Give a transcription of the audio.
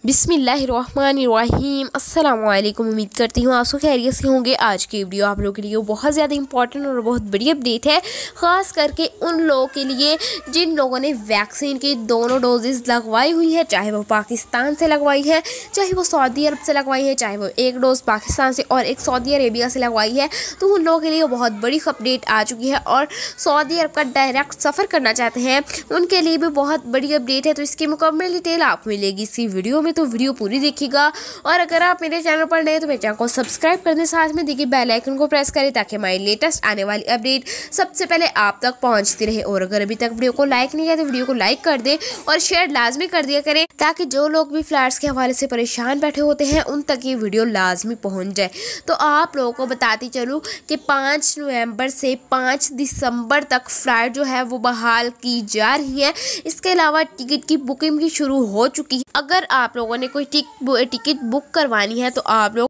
बिसमीम अस्सलाम उम्मीद करती हूँ आँसू खैरियत से होंगे। आज की वीडियो आप लोगों के लिए बहुत ज़्यादा इंपॉर्टेंट और बहुत बड़ी अपडेट है, ख़ास करके उन लोगों के लिए जिन लोगों ने वैक्सीन की दोनों डोजेज़ लगवाई हुई है, चाहे वो पाकिस्तान से लगवाई है, चाहे वो सऊदी अरब से लगवाई है, चाहे वो एक डोज़ पाकिस्तान से और एक सऊदी अरेबिया से लगवाई है तो उन लोगों के लिए बहुत बड़ी अपडेट आ चुकी है और सऊदी अरब का डायरेक्ट सफ़र करना चाहते हैं, उनके लिए भी बहुत बड़ी अपडेट है तो इसकी मुकम्मल डिटेल आप मिलेगी इसी वीडियो में तो वीडियो पूरी देखिएगा। और अगर आप मेरे चैनल पर नए तो मेरे चैनल को सब्सक्राइब कर दें। साथ में देखिए, बेल आइकन को प्रेस करें ताकि हमारी लेटेस्ट आने वाली अपडेट सबसे पहले आप तक पहुँचती रहे। और अगर अभी तक वीडियो को लाइक नहीं किया तो वीडियो को लाइक कर दें और शेयर लाजमी कर दिया करें, ताकि जो लोग भी फ्लैट्स के हवाले से परेशान बैठे होते हैं, उन तक ये वीडियो लाजमी पहुँच जाए। तो आप लोगों को बताती चलूँ कि पाँच नवंबर से पाँच दिसंबर तक फ़्लाइट जो है, वो बहाल की जा रही है। इसके अलावा टिकट की बुकिंग भी शुरू हो चुकी है। अगर आप लोगों ने कोई टिक टिकट बुक करवानी है तो आप लोग